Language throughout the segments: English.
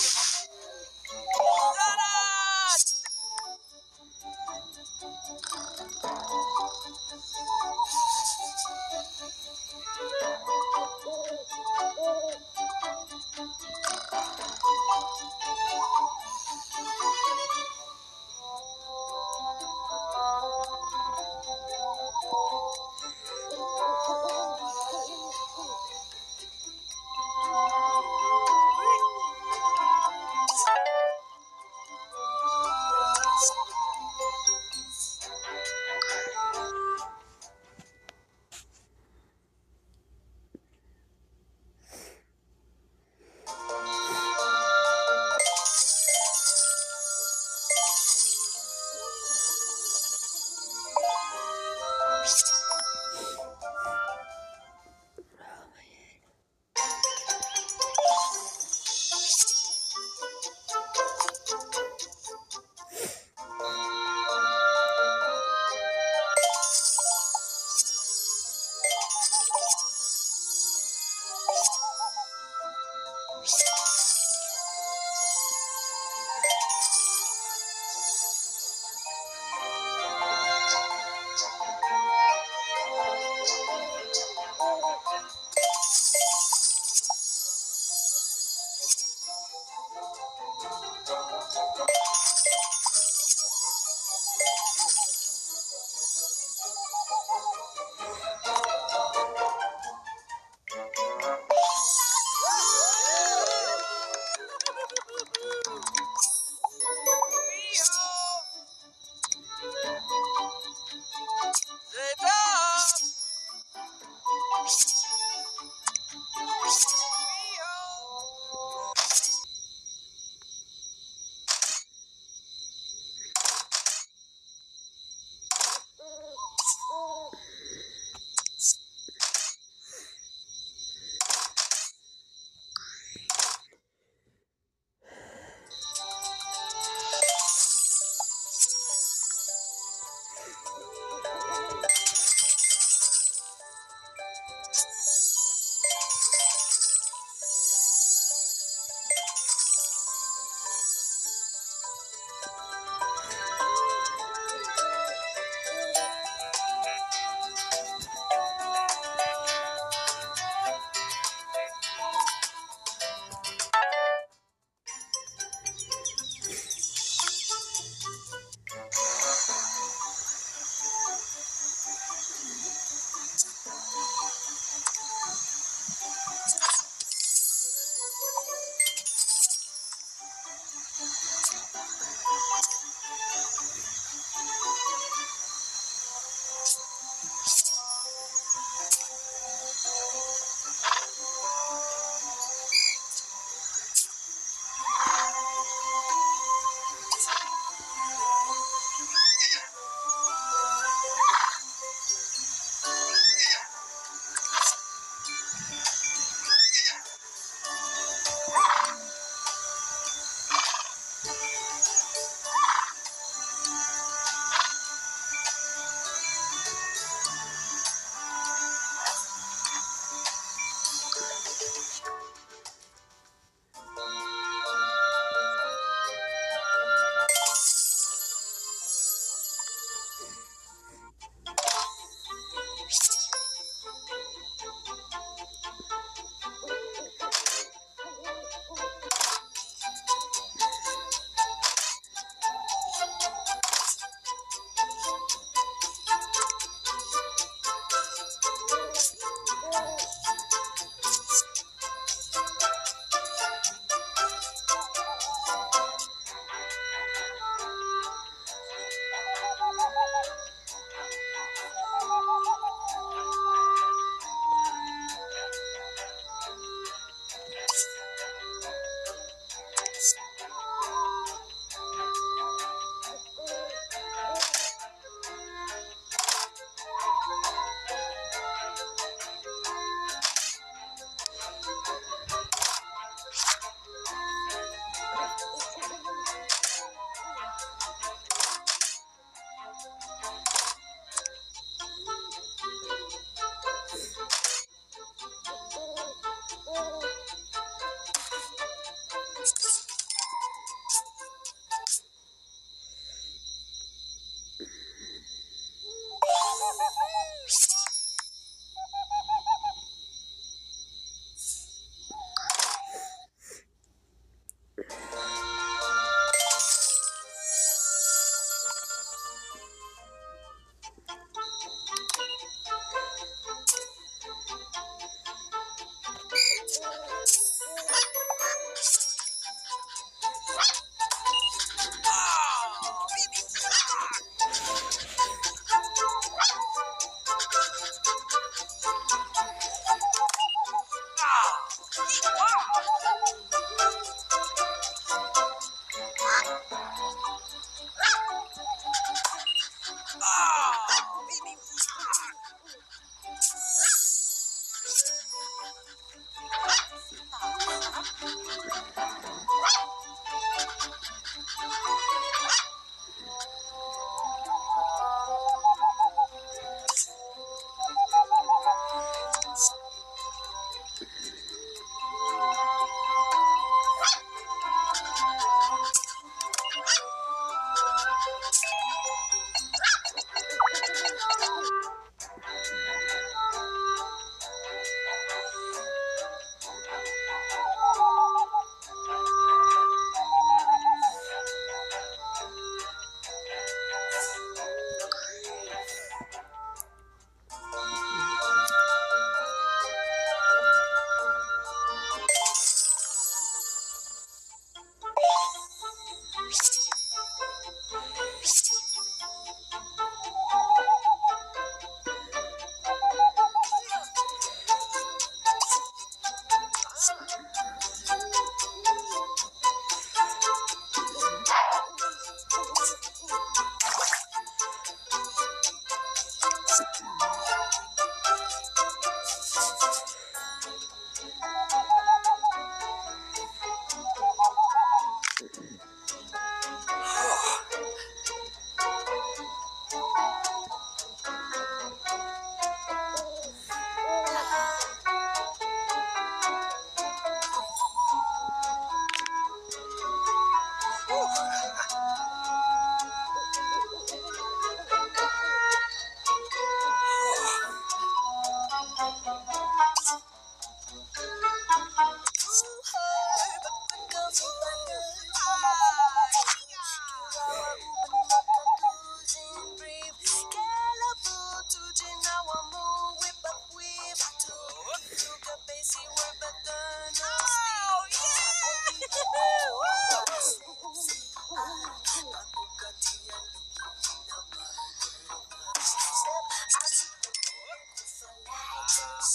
Ah!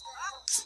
Fuck.